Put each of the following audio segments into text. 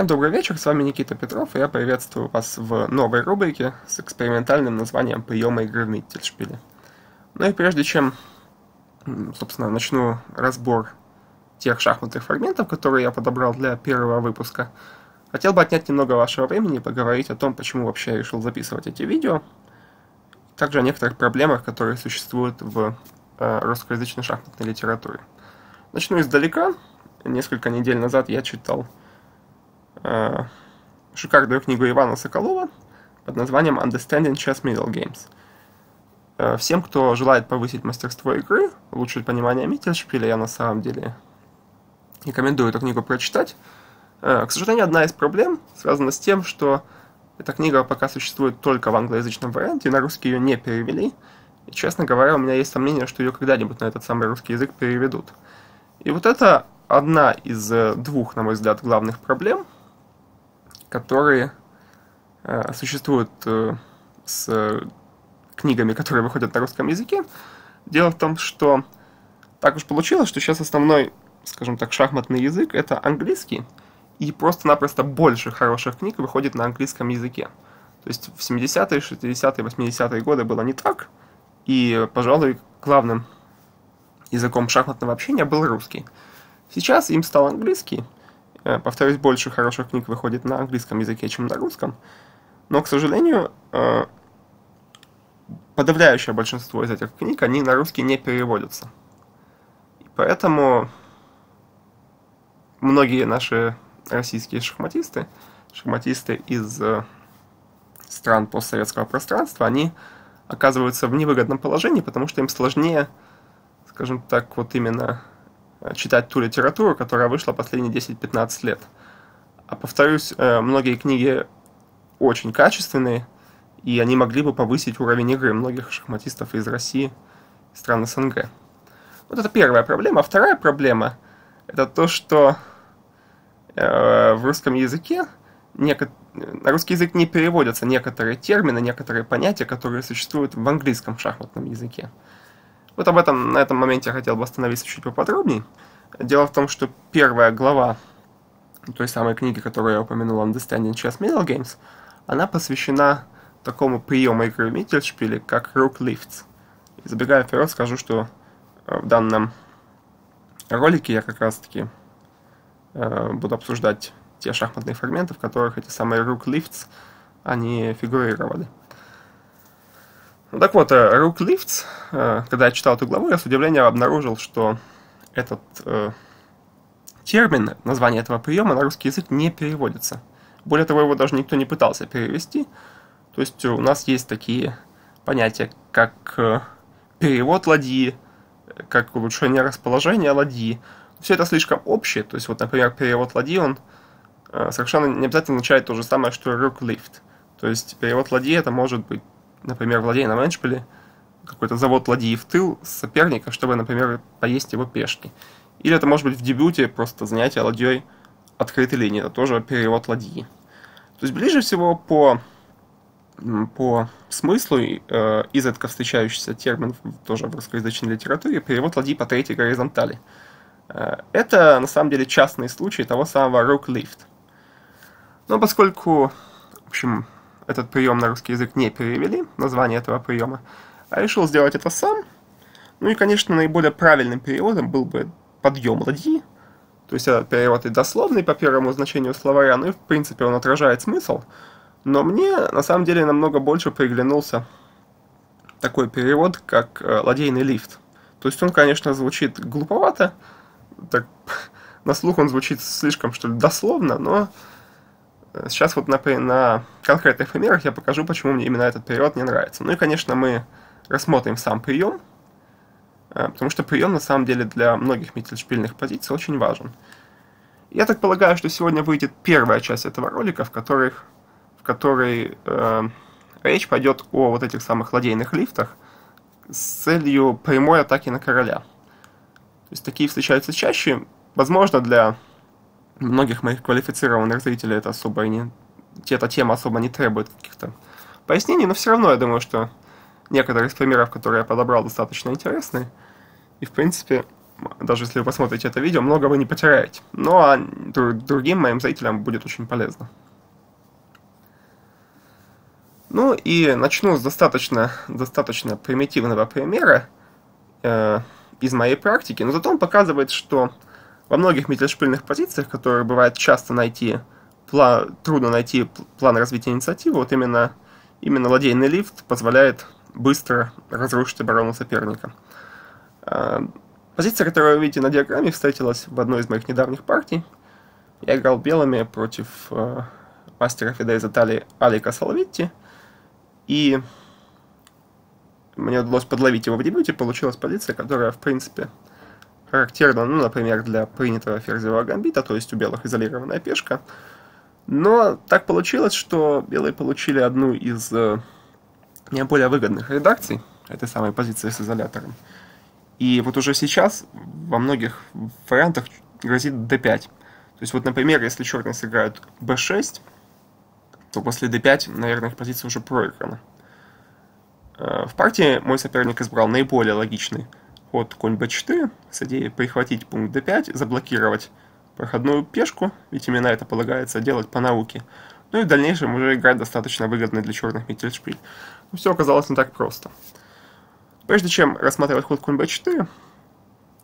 Всем добрый вечер, с вами Никита Петров, и я приветствую вас в новой рубрике с экспериментальным названием «Приемы игры в Миттельшпиле». Ну и прежде чем, собственно, начну разбор тех шахматных фрагментов, которые я подобрал для первого выпуска, хотел бы отнять немного вашего времени и поговорить о том, почему вообще я решил записывать эти видео, также о некоторых проблемах, которые существуют в э, русскоязычной шахматной литературе. Начну издалека. Несколько недель назад я читал э, шикарную книгу Ивана Соколова под названием Understanding Chess Middle Games. Э, всем, кто желает повысить мастерство игры, улучшить понимание Миттельшпиля, я на самом деле рекомендую эту книгу прочитать. Э, к сожалению, одна из проблем связана с тем, что эта книга пока существует только в англоязычном варианте, на русский ее не перевели. И, честно говоря, у меня есть сомнение, что ее когда-нибудь на этот самый русский язык переведут. И вот это одна из э, двух, на мой взгляд, главных проблем – которые э, существуют э, с книгами, которые выходят на русском языке. Дело в том, что так уж получилось, что сейчас основной, скажем так, шахматный язык это английский, и просто-напросто больше хороших книг выходит на английском языке. То есть в 70-е, 60-е, 80-е годы было не так, и, пожалуй, главным языком шахматного общения был русский. Сейчас им стал английский, повторюсь, больше хороших книг выходит на английском языке, чем на русском. Но, к сожалению, э, подавляющее большинство из этих книг, они на русский не переводятся. И поэтому многие наши российские шахматисты, шахматисты из э, стран постсоветского пространства, они оказываются в невыгодном положении, потому что им сложнее, скажем так, вот именно Э, читать ту литературу, которая вышла последние 10-15 лет. А повторюсь, э, многие книги очень качественные, и они могли бы повысить уровень игры многих шахматистов из России стран СНГ. Вот это первая проблема. А вторая проблема – это то, что э, в русском языке на русский язык не переводятся некоторые термины, некоторые понятия, которые существуют в английском шахматном языке. Вот об этом, на этом моменте я хотел бы остановиться чуть поподробнее. Дело в том, что первая глава той самой книги, которую я упомянул, Understanding Chess Middle Games, она посвящена такому приему игры в Миттельшпиле, как Rook Lifts. И забегая вперед, скажу, что э, в данном ролике я как раз-таки э, буду обсуждать те шахматные фрагменты, в которых эти самые Rook Lifts, они фигурировали. Ну, так вот, э, Lifts, э, когда я читал эту главу, я с удивлением обнаружил, что этот э, термин, название этого приема на русский язык не переводится. Более того, его даже никто не пытался перевести. То есть у нас есть такие понятия, как перевод ладьи, как улучшение расположения ладьи. Все это слишком общее. То есть, вот, например, перевод ладьи, он совершенно не обязательно означает то же самое, что lift. То есть перевод ладьи это может быть например, в ладейном эндшпиле какой-то завод ладьи в тыл соперника, чтобы, например, поесть его пешки. Или это может быть в дебюте просто занятие ладьей открытой линии, это тоже перевод ладьи. То есть ближе всего по, по смыслу э, изредка встречающийся термин тоже в русскоязычной литературе перевод ладьи по третьей горизонтали. Э, это на самом деле частный случай того самого lift. Но поскольку, в общем, этот прием на русский язык не перевели, название этого приема, а решил сделать это сам. Ну и, конечно, наиболее правильным переводом был бы подъем ладьи, то есть этот перевод и дословный по первому значению словаря, ну и в принципе он отражает смысл. Но мне на самом деле намного больше приглянулся такой перевод, как э, ладейный лифт. То есть он, конечно, звучит глуповато, так, на слух он звучит слишком, что ли, дословно, но Сейчас вот на, на конкретных примерах я покажу, почему мне именно этот период не нравится. Ну и, конечно, мы рассмотрим сам прием, э, потому что прием на самом деле для многих миттельшпильных позиций очень важен. Я так полагаю, что сегодня выйдет первая часть этого ролика, в, которых, в которой э, речь пойдет о вот этих самых ладейных лифтах с целью прямой атаки на короля. То есть такие встречаются чаще. Возможно, для многих моих квалифицированных зрителей это особо не... Эта тема особо не требует каких-то пояснений, но все равно я думаю, что некоторые из примеров, которые я подобрал, достаточно интересны. И, в принципе, даже если вы посмотрите это видео, много вы не потеряете. Но а другим моим зрителям будет очень полезно. Ну и начну с достаточно, достаточно примитивного примера э, из моей практики, но зато он показывает, что во многих миттельшпильных позициях, которые бывает часто найти, пла, трудно найти план развития инициативы, вот именно, именно ладейный лифт позволяет быстро разрушить оборону соперника. Э, позиция, которую вы видите на диаграмме, встретилась в одной из моих недавних партий. Я играл белыми против э, мастера Фиде из Италии Алика Салавитти, и мне удалось подловить его в дебюте, получилась позиция, которая, в принципе, характерна, ну, например, для принятого ферзевого гамбита, то есть у белых изолированная пешка. Но так получилось, что белые получили одну из э, не более выгодных редакций этой самой позиции с изолятором. И вот уже сейчас во многих вариантах грозит d5. То есть вот, например, если черные сыграют b6, то после d5, наверное, их позиция уже проиграна. Э, в партии мой соперник избрал наиболее логичный ход конь b4 с идеей прихватить пункт d5, заблокировать проходную пешку, ведь именно это полагается делать по науке. Ну и в дальнейшем уже играть достаточно выгодно для черных миттельшпиль. Но все оказалось не так просто. Прежде чем рассматривать ход конь b4,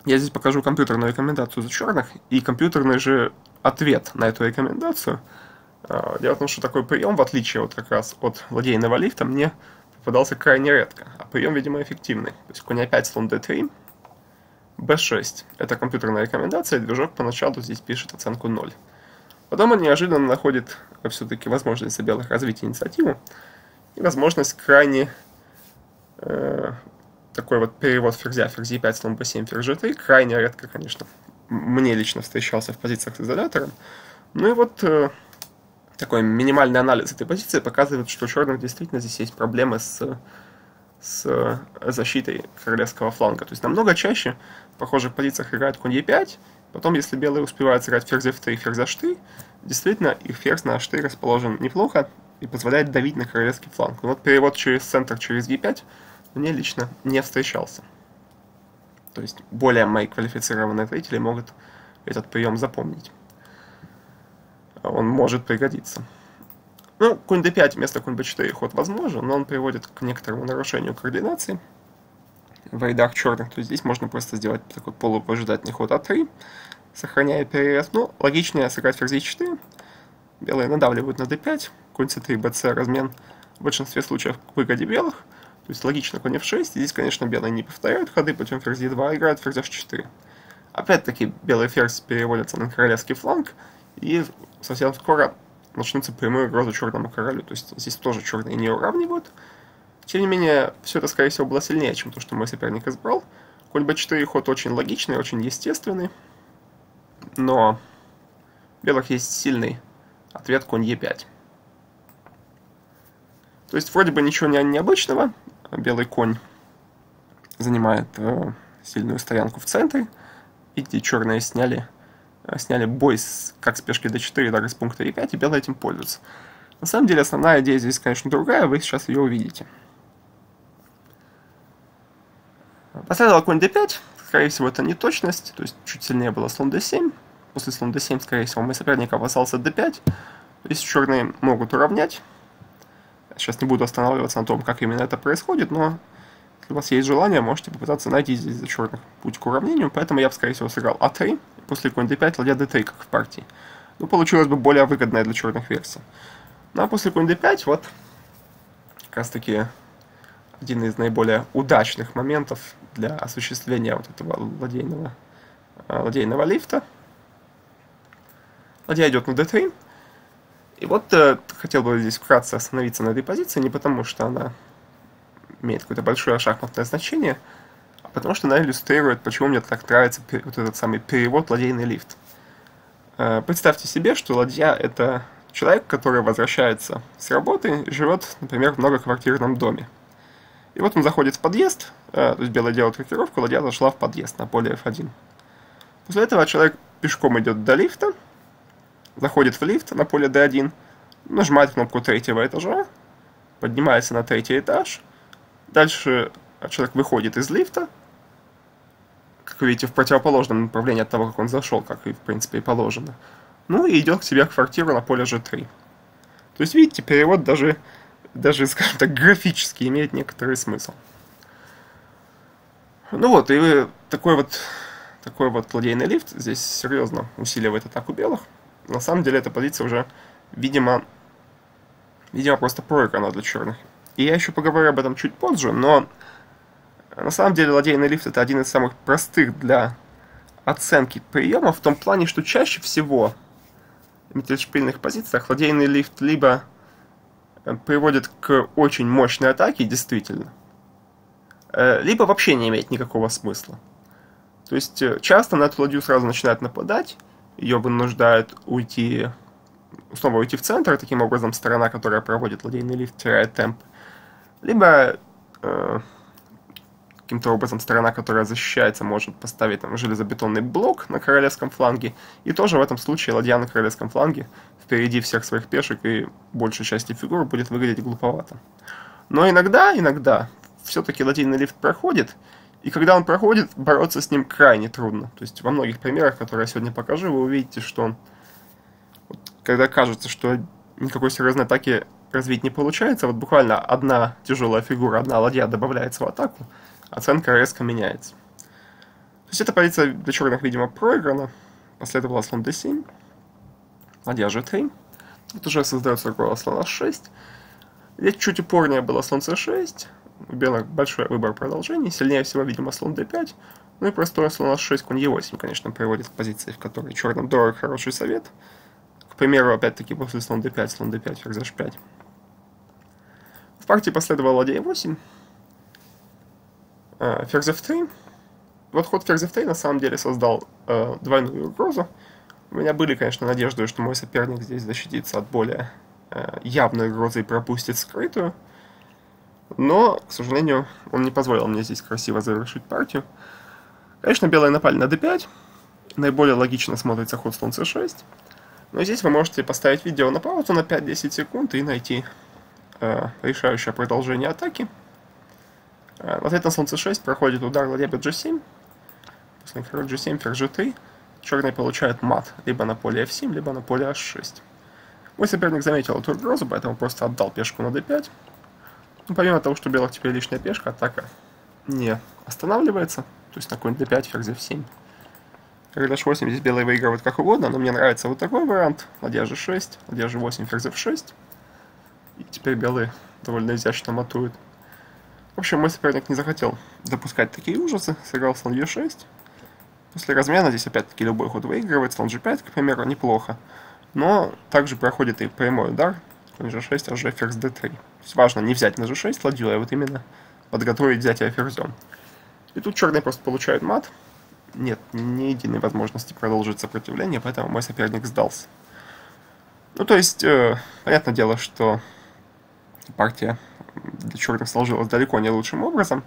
я здесь покажу компьютерную рекомендацию за черных и компьютерный же ответ на эту рекомендацию – а, дело в том, что такой прием, в отличие вот как раз от ладейного лифта, мне попадался крайне редко, а прием, видимо, эффективный. То есть конь опять слон d3, b6. Это компьютерная рекомендация, движок поначалу здесь пишет оценку 0. Потом он неожиданно находит все-таки возможность белых развить инициативу и возможность крайне э, такой вот перевод ферзя, ферзь e5, слон b7, ферзь g3, крайне редко, конечно, мне лично встречался в позициях с изолятором. Ну и вот э, такой минимальный анализ этой позиции показывает, что у черных действительно здесь есть проблемы с, с защитой королевского фланга. То есть намного чаще в похожих позициях играют конь e5, потом, если белые успевают сыграть ферзь f3, ферзь h3, действительно их ферзь на h3 расположен неплохо и позволяет давить на королевский фланг. Но вот перевод через центр, через e5 мне лично не встречался. То есть более мои квалифицированные зрители могут этот прием запомнить он может пригодиться. Ну, конь d5 вместо конь b4 ход возможен, но он приводит к некоторому нарушению координации в рядах черных. То есть здесь можно просто сделать такой полупожидательный ход а3, сохраняя перерез. Ну, логичнее сыграть ферзь 4 Белые надавливают на d5, конь c3, bc, размен в большинстве случаев к выгоде белых. То есть логично конь f6. Здесь, конечно, белые не повторяют ходы, путем ферзь e2 играют ферзь h4. Опять-таки, белый ферзь переводится на королевский фланг, и совсем скоро начнутся прямые угрозы черному королю. То есть здесь тоже черные не уравнивают. Тем не менее, все это, скорее всего, было сильнее, чем то, что мой соперник избрал. Конь b4 ход очень логичный, очень естественный. Но белых есть сильный ответ конь e5. То есть вроде бы ничего не необычного. Белый конь занимает э, сильную стоянку в центре. Видите, черные сняли сняли бой с, как с пешки d4, так и с пункта e5, и белые этим пользуются. На самом деле основная идея здесь, конечно, другая, вы сейчас ее увидите. Последовал конь d5, скорее всего, это неточность, то есть чуть сильнее было слон d7. После слон d7, скорее всего, мой соперник опасался d5. Здесь черные могут уравнять. Сейчас не буду останавливаться на том, как именно это происходит, но если у вас есть желание, можете попытаться найти здесь за черных путь к уравнению. Поэтому я бы, скорее всего, сыграл а3, после конь d5, ладья d3, как в партии. Ну, получилось бы более выгодная для черных версия. Ну, а после конь d5, вот, как раз таки один из наиболее удачных моментов для осуществления вот этого ладейного, э, ладейного лифта. Ладья идет на d3. И вот э, хотел бы здесь вкратце остановиться на этой позиции, не потому что она имеет какое-то большое шахматное значение, а потому что она иллюстрирует, почему мне так нравится вот этот самый перевод «ладейный лифт». Э, представьте себе, что ладья — это человек, который возвращается с работы живет, например, в многоквартирном доме. И вот он заходит в подъезд, э, то есть белая делает рокировку, ладья зашла в подъезд на поле F1. После этого человек пешком идет до лифта, заходит в лифт на поле D1, нажимает кнопку третьего этажа, поднимается на третий этаж — Дальше человек выходит из лифта, как вы видите, в противоположном направлении от того, как он зашел, как и, в принципе, и положено. Ну и идет к себе в квартиру на поле G3. То есть, видите, перевод даже, даже, скажем так, графически имеет некоторый смысл. Ну вот, и такой вот, такой вот ладейный лифт здесь серьезно усиливает атаку белых. На самом деле эта позиция уже, видимо, видимо просто проиграна для черных. И я еще поговорю об этом чуть позже, но на самом деле ладейный лифт это один из самых простых для оценки приемов в том плане, что чаще всего в миттельшпильных позициях ладейный лифт либо э, приводит к очень мощной атаке, действительно, э, либо вообще не имеет никакого смысла. То есть э, часто на эту ладью сразу начинают нападать, ее вынуждают уйти, снова уйти в центр, таким образом сторона, которая проводит ладейный лифт, теряет темп. Либо э, каким-то образом сторона, которая защищается, может поставить там железобетонный блок на королевском фланге. И тоже в этом случае ладья на королевском фланге впереди всех своих пешек и большей части фигур будет выглядеть глуповато. Но иногда, иногда все-таки ладейный лифт проходит, и когда он проходит, бороться с ним крайне трудно. То есть во многих примерах, которые я сегодня покажу, вы увидите, что вот, когда кажется, что никакой серьезной атаки развить не получается, вот буквально одна тяжелая фигура, одна ладья добавляется в атаку, оценка резко меняется. То есть эта позиция для черных, видимо, проиграна. Последовала слон d7. Ладья g3. Тут уже создается руководство слона 6. Здесь чуть упорнее было слон c6. У белых большой выбор продолжений. Сильнее всего, видимо, слон d5. Ну и простой слон 6 конь e8, конечно, приводит к позиции, в которой черным дорог хороший совет. Примеру, опять-таки, после слон d5, слон d5, ферзь h5. В партии последовала ладья e8. Э, ферзь f3. Вот ход ферзь f3 на самом деле создал э, двойную угрозу. У меня были, конечно, надежды, что мой соперник здесь защитится от более э, явной угрозы и пропустит скрытую. Но, к сожалению, он не позволил мне здесь красиво завершить партию. Конечно, белые напали на d5. Наиболее логично смотрится ход слон c6. Но здесь вы можете поставить видео на паузу на 5-10 секунд и найти э, решающее продолжение атаки. Э, в ответ на слон c6 проходит удар ладья g7. После король g7, ферзь g3. Черные получают мат либо на поле f7, либо на поле h6. Мой соперник заметил эту угрозу, поэтому просто отдал пешку на d5. Ну, помимо того, что белых теперь лишняя пешка, атака не останавливается. То есть на конь d5, ферзь f7. Король h8 здесь белые выигрывают как угодно, но мне нравится вот такой вариант. Ладья g6, ладья g8, ферзь f6. И теперь белые довольно изящно матуют. В общем, мой соперник не захотел допускать такие ужасы, сыграл слон e6. После размена здесь опять-таки любой ход выигрывает, слон g5, к примеру, неплохо. Но также проходит и прямой удар, конь g6, а ферзь d3. То есть важно не взять на g6 ладью, а вот именно подготовить взятие ферзем. И тут черные просто получают мат. Нет ни единой возможности продолжить сопротивление, поэтому мой соперник сдался. Ну, то есть, э, понятное дело, что партия для черных сложилась далеко не лучшим образом.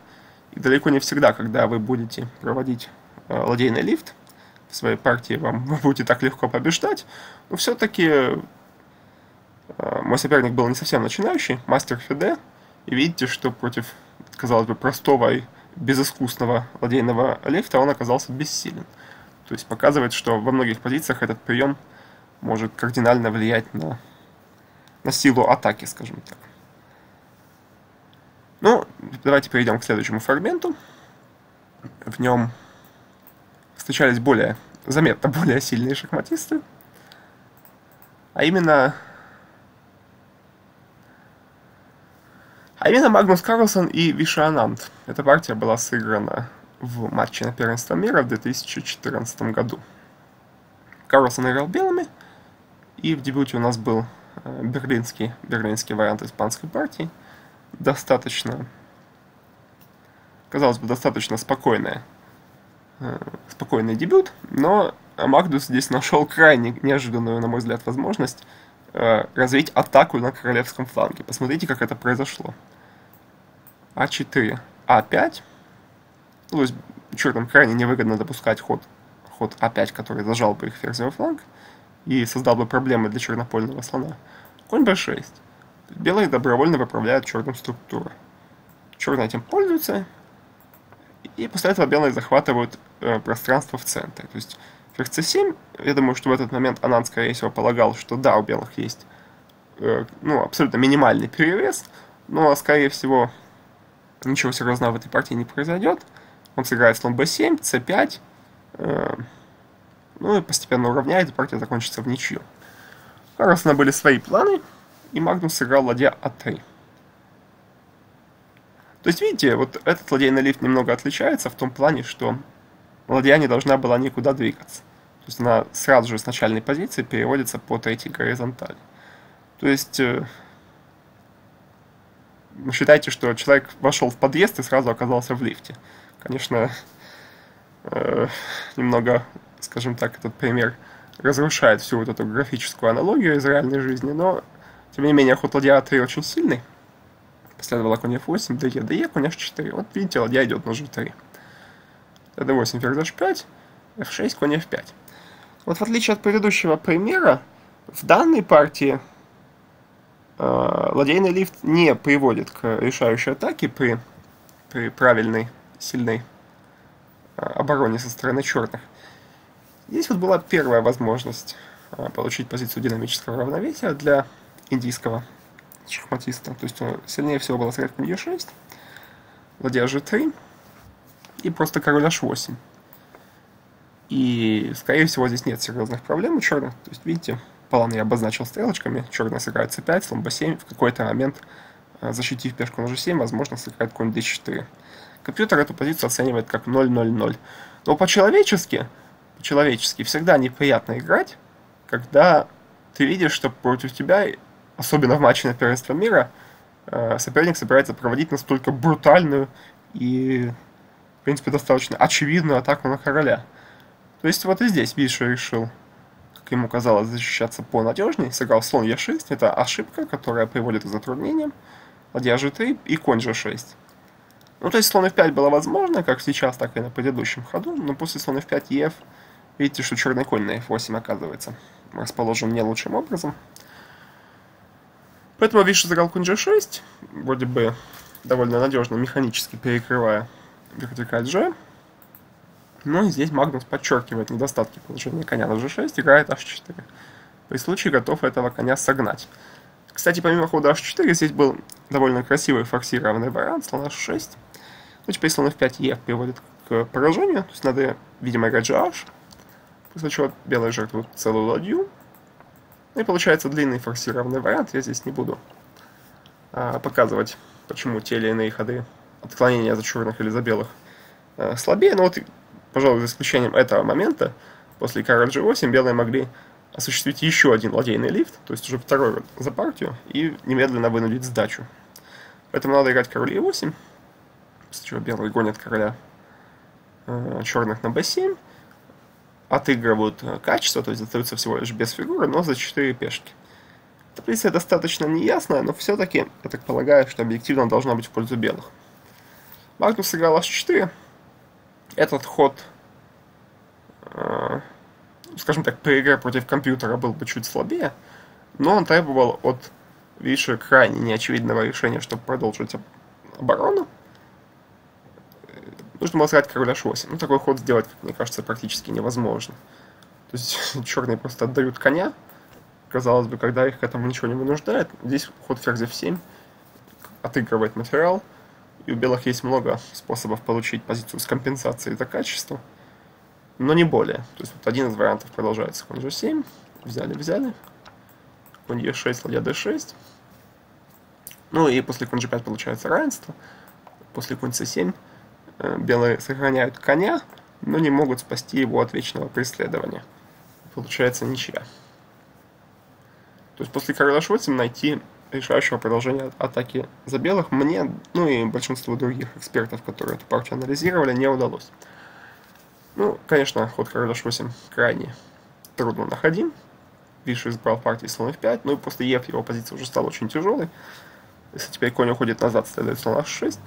И далеко не всегда, когда вы будете проводить э, ладейный лифт в своей партии, вам вы будете так легко побеждать. Но все-таки э, мой соперник был не совсем начинающий, мастер ФД. И видите, что против, казалось бы, простого и безыскусного ладейного лифта он оказался бессилен. То есть показывает, что во многих позициях этот прием может кардинально влиять на, на силу атаки, скажем так. Ну, давайте перейдем к следующему фрагменту. В нем встречались более, заметно более сильные шахматисты. А именно... А именно Магнус Карлсон и Виша Ананд. Эта партия была сыграна в матче на первенство мира в 2014 году. Карлсон играл белыми, и в дебюте у нас был э, берлинский, берлинский вариант испанской партии – достаточно, казалось бы, достаточно спокойная, э, спокойный дебют, но Магдус здесь нашел крайне неожиданную, на мой взгляд, возможность развить атаку на королевском фланге. Посмотрите, как это произошло. А4, А5. Ну, то есть, черным крайне невыгодно допускать ход, ход А5, который зажал бы их ферзевый фланг и создал бы проблемы для чернопольного слона. Конь b6. Белые добровольно выправляют черным структуру. Черные этим пользуются, и после этого белые захватывают э, пространство в центре. То есть ферзь c7, я думаю, что в этот момент Анан, скорее всего, полагал, что да, у белых есть э, ну, абсолютно минимальный перевес, но, скорее всего, ничего серьезного в этой партии не произойдет. Он сыграет слон b7, c5, э, ну и постепенно уравняет, и партия закончится в ничью. А раз у нас были свои планы, и Магнус сыграл ладья а3. То есть, видите, вот этот ладейный лифт немного отличается в том плане, что ладья не должна была никуда двигаться. То есть она сразу же с начальной позиции переводится по третьей горизонтали. То есть, э, считайте, что человек вошел в подъезд и сразу оказался в лифте. Конечно, э, немного, скажем так, этот пример разрушает всю вот эту графическую аналогию из реальной жизни, но, тем не менее, ход ладья 3 очень сильный. Последовало конь f8, d, d, конь h4. Вот видите, ладья идет на g3. d8, ферзь h5, f6, конь f5. Вот в отличие от предыдущего примера, в данной партии э, ладейный лифт не приводит к решающей атаке при, при правильной, сильной э, обороне со стороны черных. Здесь вот была первая возможность э, получить позицию динамического равновесия для индийского шахматиста. То есть сильнее всего сыграть конь e6, ладья g3 и просто король h8. И, скорее всего, здесь нет серьезных проблем у черных. То есть, видите, план я обозначил стрелочками. Черный сыграет c5, слон b7. В какой-то момент, э, защитив пешку на g7, возможно, сыграет конь d4. Компьютер эту позицию оценивает как 0-0-0. Но по-человечески, по-человечески всегда неприятно играть, когда ты видишь, что против тебя особенно в матче на первенство мира, э, соперник собирается проводить настолько брутальную и, в принципе, достаточно очевидную атаку на короля. То есть вот и здесь Виша решил, как ему казалось, защищаться понадежнее, сыграл слон Е6, это ошибка, которая приводит к затруднениям, ладья G3 и конь G6. Ну, то есть слон F5 было возможно, как сейчас, так и на предыдущем ходу, но после слона F5 EF, видите, что черный конь на F8 оказывается расположен не лучшим образом. Поэтому Виша сыграл конь g6, вроде бы довольно надежно механически перекрывая вертикаль g. Но здесь Магнус подчеркивает недостатки положения коня на g6, играет h4. При случае готов этого коня согнать. Кстати, помимо хода h4, здесь был довольно красивый форсированный вариант, слон h6. Ну, теперь слон f5 e приводит к поражению, то есть надо, видимо, играть gh. После чего белые жертвуют целую ладью, ну и получается длинный форсированный вариант. Я здесь не буду а, показывать, почему те или иные ходы отклонения за черных или за белых а, слабее. Но вот, пожалуй, за исключением этого момента, после король g8 белые могли осуществить еще один ладейный лифт, то есть уже второй за партию, и немедленно вынудить сдачу. Поэтому надо играть король e8, после чего белые гонят короля э, черных на b7, отыгрывают э, качество, то есть остаются всего лишь без фигуры, но за 4 пешки. Таблица достаточно неясная, но все-таки, я так полагаю, что объективно должна быть в пользу белых. Магнус сыграл h4. Этот ход, э, скажем так, при игре против компьютера был бы чуть слабее, но он требовал от Виши крайне неочевидного решения, чтобы продолжить оборону нужно было сыграть король h8. Ну, такой ход сделать, как мне кажется, практически невозможно. То есть черные просто отдают коня. Казалось бы, когда их к этому ничего не вынуждает. Здесь ход ферзь f7 отыгрывает материал. И у белых есть много способов получить позицию с компенсацией за качество. Но не более. То есть вот один из вариантов продолжается. Конь g7. Взяли, взяли. Конь e6, ладья d6. Ну и после конь g5 получается равенство. После конь c7 Э, белые сохраняют коня, но не могут спасти его от вечного преследования. Получается ничья. То есть после короля h8 найти решающего продолжения атаки за белых мне, ну и большинству других экспертов, которые эту партию анализировали, не удалось. Ну, конечно, ход короля h8 крайне трудно находим. Вишу избрал партии слон f5, ну и после ef его позиция уже стала очень тяжелой. Если теперь конь уходит назад, следует слон h6.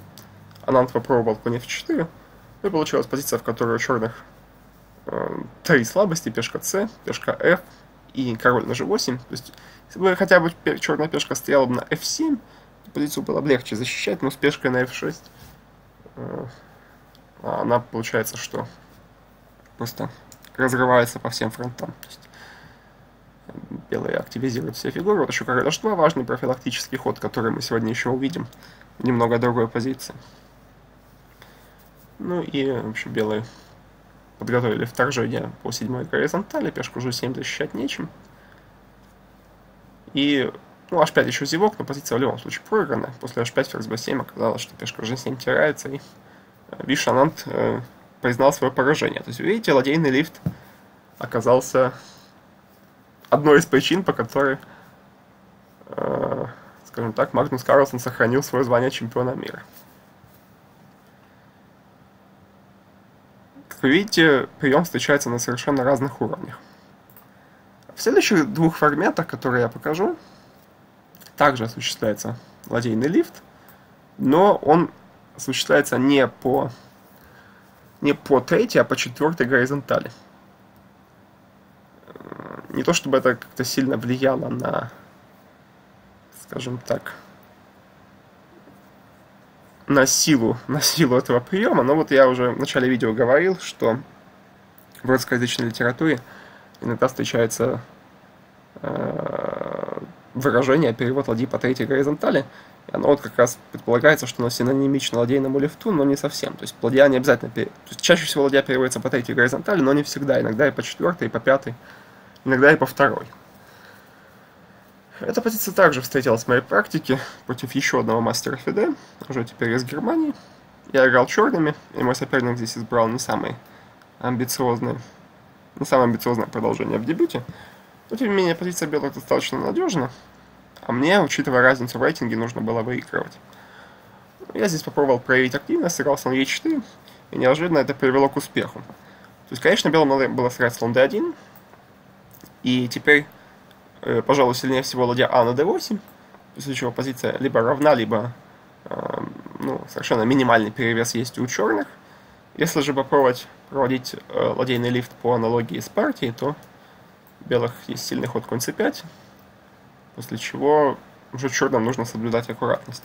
Анант попробовал конь f4, ну и получилась позиция, в которой у черных э, три слабости, пешка c, пешка f и король на g8. То есть, если бы хотя бы черная пешка стояла бы на f7, позицию было бы легче защищать, но с пешкой на f6 э, она получается, что просто разрывается по всем фронтам. То есть белые активизируют все фигуры. Вот еще король h2 важный профилактический ход, который мы сегодня еще увидим немного другой позиции. Ну и, в общем, белые подготовили вторжение по седьмой горизонтали, пешку g7 защищать нечем. И, ну, h5 еще зевок, но позиция в любом случае проиграна. После h5 ферзь b7 оказалось, что пешка g7 теряется, и э, Вишанант э, признал свое поражение. То есть, видите, ладейный лифт оказался одной из причин, по которой, э, скажем так, Магнус Карлсон сохранил свое звание чемпиона мира. Вы видите, прием встречается на совершенно разных уровнях. В следующих двух фрагментах, которые я покажу, также осуществляется ладейный лифт, но он осуществляется не по, не по третьей, а по четвертой горизонтали не то чтобы это как-то сильно влияло на, скажем так, на силу, на силу этого приема, но вот я уже в начале видео говорил, что в русскоязычной литературе иногда встречается э, выражение перевод ладьи по третьей горизонтали, и оно вот как раз предполагается, что оно синонимично ладейному лифту, но не совсем. То есть ладья не обязательно... То есть чаще всего ладья переводится по третьей горизонтали, но не всегда. Иногда и по четвертой, и по пятой иногда и по второй. Эта позиция также встретилась в моей практике против еще одного мастера Фиде, уже теперь из Германии. Я играл черными, и мой соперник здесь избрал не самый амбициозный, не самое амбициозное продолжение в дебюте. Но тем не менее позиция белых достаточно надежна, а мне, учитывая разницу в рейтинге, нужно было выигрывать. Я здесь попробовал проявить активность, сыграл слон Е4, и неожиданно это привело к успеху. То есть, конечно, белым надо было сыграть слон D1, и теперь, пожалуй, сильнее всего ладья А на d8, после чего позиция либо равна, либо э, ну, совершенно минимальный перевес есть у черных. Если же попробовать проводить э, ладейный лифт по аналогии с партией, то у белых есть сильный ход конь c5, после чего уже черным нужно соблюдать аккуратность.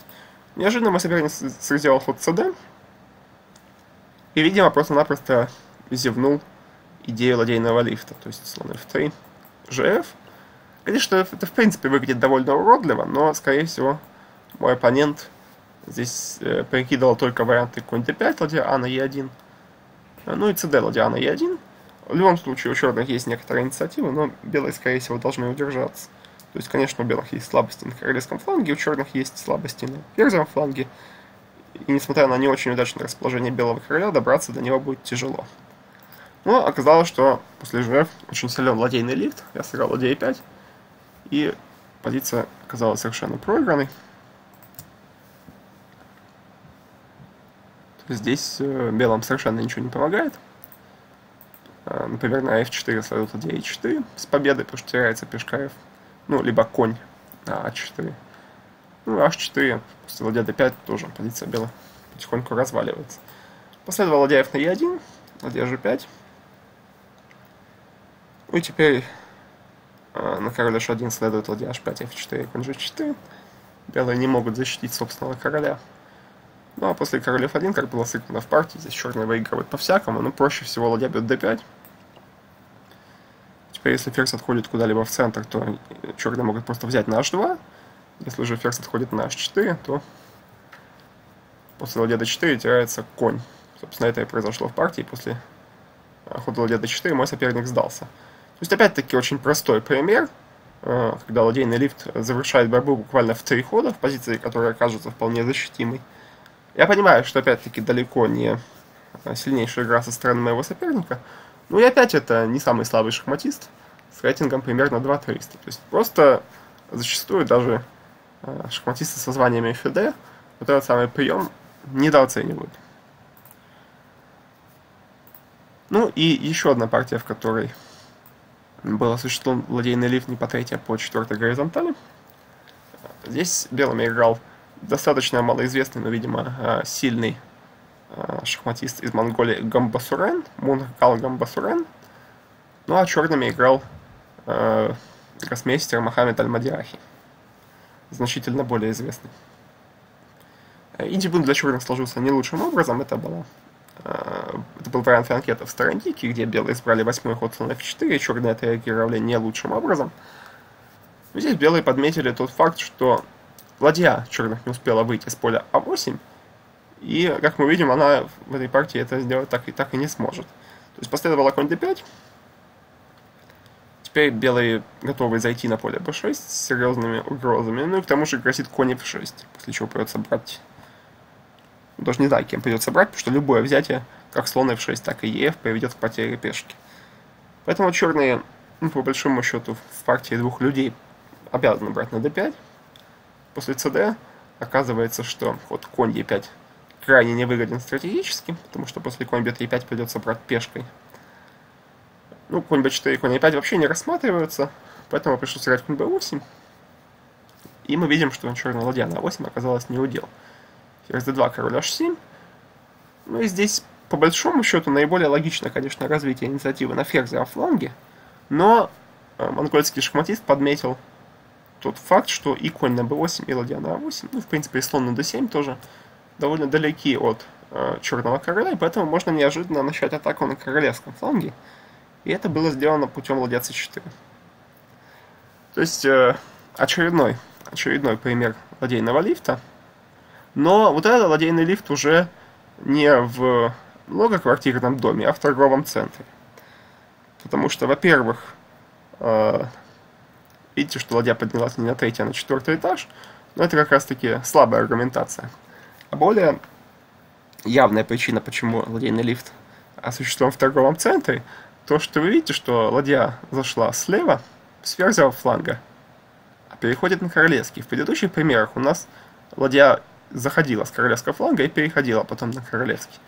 Неожиданно мой соперник сделал ход cd, и, видимо, просто-напросто зевнул идею ладейного лифта, то есть слон f3. GF. Конечно, это в принципе выглядит довольно уродливо, но, скорее всего, мой оппонент здесь э, прикидывал только варианты конь d5, ладья А на e1, ну и cd ладья А на e1. В любом случае, у черных есть некоторая инициатива, но белые, скорее всего, должны удержаться. То есть, конечно, у белых есть слабости на королевском фланге, у черных есть слабости на ферзевом фланге. И несмотря на не очень удачное расположение белого короля, добраться до него будет тяжело. Но оказалось, что после ЖФ очень силен ладейный лифт. Я сыграл ладей 5. И позиция оказалась совершенно проигранной. Здесь э, белым совершенно ничего не помогает. Э, например, на f4 следует ладья e4 с победой, потому что теряется пешка f. Ну, либо конь на a4. Ну, h4 после ладья d5 тоже позиция белая потихоньку разваливается. Последовал ладья f на e1, ладья g5. Ну и теперь на король h1 следует ладья h5, f4, конь g4. Белые не могут защитить собственного короля. Ну а после короля f1, как было сыграно в партии, здесь черные выигрывают по-всякому, но проще всего ладья бьет d5. Теперь, если ферзь отходит куда-либо в центр, то черные могут просто взять на h2. Если же ферзь отходит на h4, то после ладья d4 теряется конь. Собственно, это и произошло в партии. После хода ладья d4 мой соперник сдался. То есть, опять-таки, очень простой пример, э, когда ладейный лифт завершает борьбу буквально в три хода, в позиции, которая кажется вполне защитимой. Я понимаю, что, опять-таки, далеко не э, сильнейшая игра со стороны моего соперника, но и опять это не самый слабый шахматист с рейтингом примерно 2300. То есть, просто зачастую даже э, шахматисты со званиями FD вот этот самый прием недооценивают. Ну и еще одна партия, в которой был осуществлен ладейный лифт не по третьей, а по четвертой горизонтали. Здесь белыми играл достаточно малоизвестный, но, видимо, э, сильный э, шахматист из Монголии Гамбасурен, Мунгал Гамбасурен. Ну а черными играл э, гроссмейстер Мохаммед Аль-Мадиахи, значительно более известный. И дебют для черных сложился не лучшим образом, это была это был вариант анкеты в Старантике, где белые избрали восьмой ход слон f4, черные отреагировали не лучшим образом. Но здесь белые подметили тот факт, что ладья черных не успела выйти с поля а8, и, как мы видим, она в этой партии это сделать так и, так и не сможет. То есть последовала конь d5. Теперь белые готовы зайти на поле b6 с серьезными угрозами. Ну и к тому же грозит конь f6, после чего придется брать... Даже не знаю, кем придется брать, потому что любое взятие, как слон f6, так и ef, приведет к потере пешки. Поэтому черные, ну, по большому счету, в партии двух людей обязаны брать на d5. После cd оказывается, что ход конь e5 крайне невыгоден стратегически, потому что после конь b3-5 придется брать пешкой. Ну, конь b4 и конь e5 вообще не рассматриваются, поэтому пришлось играть конь b8. И мы видим, что черная ладья на 8 оказалась не удел. Ферзь d2, король h7. Ну и здесь, по большому счету, наиболее логично, конечно, развитие инициативы на ферзе о фланге, но э, монгольский шахматист подметил тот факт, что и конь на b8, и ладья на a8, ну, в принципе, и слон на d7 тоже довольно далеки от э, черного короля, и поэтому можно неожиданно начать атаку на королевском фланге. И это было сделано путем ладья c4. То есть э, очередной, очередной пример ладейного лифта. Но вот этот ладейный лифт уже не в многоквартирном доме, а в торговом центре. Потому что, во-первых, э, видите, что ладья поднялась не на третий, а на четвертый этаж, но это как раз таки слабая аргументация. А более явная причина, почему ладейный лифт осуществлен в торговом центре, то, что вы видите, что ладья зашла слева с ферзевого фланга, а переходит на королевский. В предыдущих примерах у нас ладья заходила с королевского фланга и переходила потом на королевский.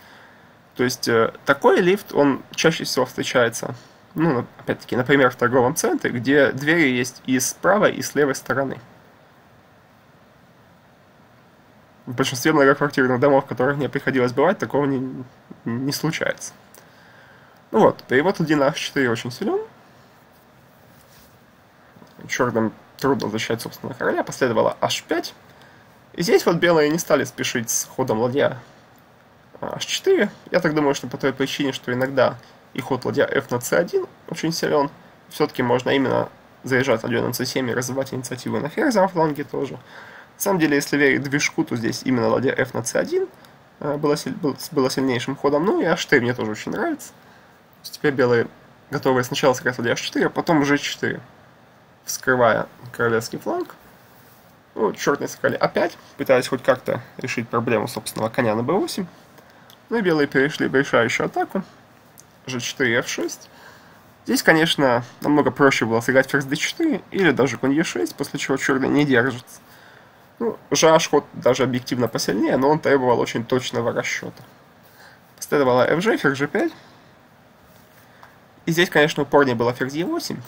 То есть э, такой лифт, он чаще всего встречается, ну, опять-таки, например, в торговом центре, где двери есть и с правой, и с левой стороны. в большинстве многоквартирных домов, в которых мне приходилось бывать, такого не, не случается. Ну вот, перевод 1 на h4 очень силен. Черным трудно защищать собственного короля, последовало h5. И здесь вот белые не стали спешить с ходом ладья h4. Я так думаю, что по той причине, что иногда и ход ладья f на c1 очень силен. Все-таки можно именно заезжать ладьей на c7 и развивать инициативу на ферзевом фланге тоже. На самом деле, если верить движку, то здесь именно ладья f на c1 э, была, была сильнейшим ходом. Ну и h4 мне тоже очень нравится. Теперь белые готовы сначала сыграть ладья h4, а потом g4, вскрывая королевский фланг. Ну, черные сыграли опять, пытаясь хоть как-то решить проблему собственного коня на b8. Ну и белые перешли в решающую атаку. g4 f6. Здесь, конечно, намного проще было сыграть ферзь d4 или даже конь e6, после чего черные не держатся. Ну, Жаш ход даже объективно посильнее, но он требовал очень точного расчета. Последовала FG, ферзь G5. И здесь, конечно, упорнее было ферзь E8,